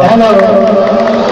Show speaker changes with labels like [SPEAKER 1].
[SPEAKER 1] Hello.